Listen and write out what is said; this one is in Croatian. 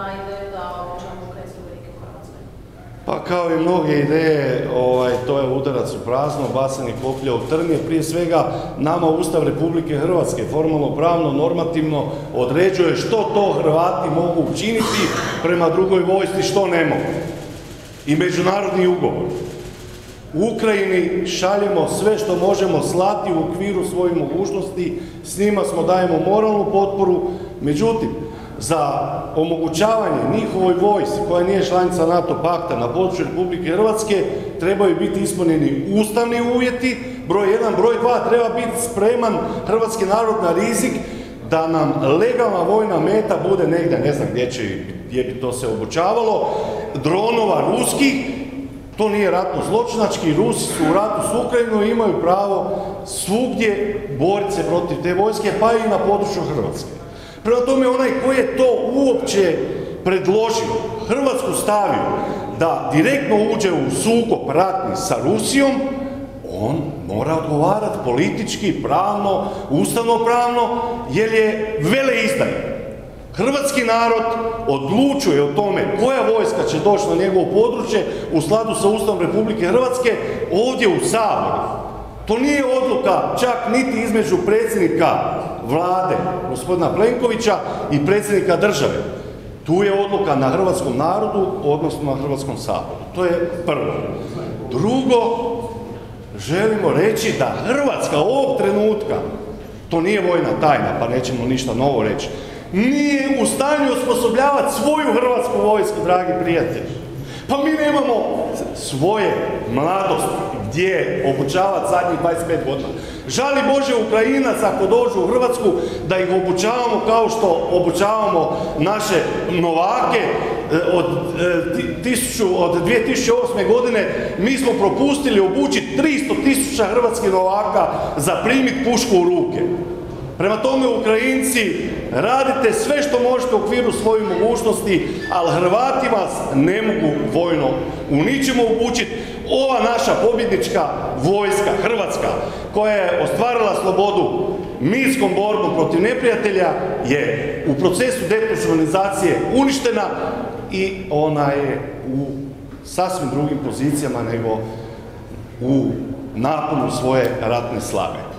ideju da obučavamo ukrajinske vojnike u Hrvatskoj? Pa kao i mnoge ideje, ovaj, to je udarac u prazno, bacanje koplja u trnje. Prije svega, nama Ustav Republike Hrvatske formalno, pravno, normativno određuje što to Hrvati mogu učiniti prema drugoj vojsci, što ne mogu. I međunarodni ugovor. U Ukrajini šaljemo sve što možemo slati u okviru svojih mogućnosti, s njima smo dajemo moralnu potporu, međutim, za omogućavanje njihovoj vojsci koja nije članica NATO pakta na području Republike Hrvatske trebaju biti ispunjeni ustavni uvjeti, broj 1, broj 2 treba biti spreman hrvatski narod na rizik da nam legalna vojna meta bude negdje, ne znam gdje će, gdje bi to se obučavalo, dronova ruskih, to nije ratno zločinački, Rusi su u ratu s Ukrajinom i imaju pravo svugdje boriti se protiv te vojske, pa i na području Hrvatske. Prema tome, onaj koji je to uopće predložio, Hrvatsku stavio da direktno uđe u sukob ratni sa Rusijom, on mora odgovarati politički, pravno, ustavno pravno, jer je veleizdaja. Hrvatski narod odlučuje o tome koja vojska će doći na njegovo područje u skladu sa Ustavom Republike Hrvatske ovdje u Saboru. To nije odluka čak niti između predsjednika vlade, gospodina Plenkovića i predsjednika države. Tu je odluka na hrvatskom narodu, odnosno na Hrvatskom saboru. To je prvo. Drugo, želimo reći da Hrvatska ovog trenutka, to nije vojna tajna, pa nećemo ništa novo reći, nije u stanju osposobljavati svoju hrvatsku vojsku, dragi prijatelji. Pa mi nemamo svoje mladosti gdje obučavati zadnjih 25 godina. Žali Bože Ukrajinac ako dođu u Hrvatsku da ih obučavamo kao što obučavamo naše novake e, od, e, tisuću, od 2008. godine mi smo propustili obučiti 300 tisuća hrvatskih novaka za primit pušku u ruke. Prema tome, Ukrajinci, radite sve što možete u okviru svojih mogućnosti, ali Hrvati vas ne mogu vojno u ničemu obučiti. Ova naša pobjednička vojska, Hrvatska, koja je ostvarila slobodu mirskom borbom protiv neprijatelja, je u procesu depersonalizacije uništena i ona je u sasvim drugim pozicijama nego u naponu svoje ratne slave.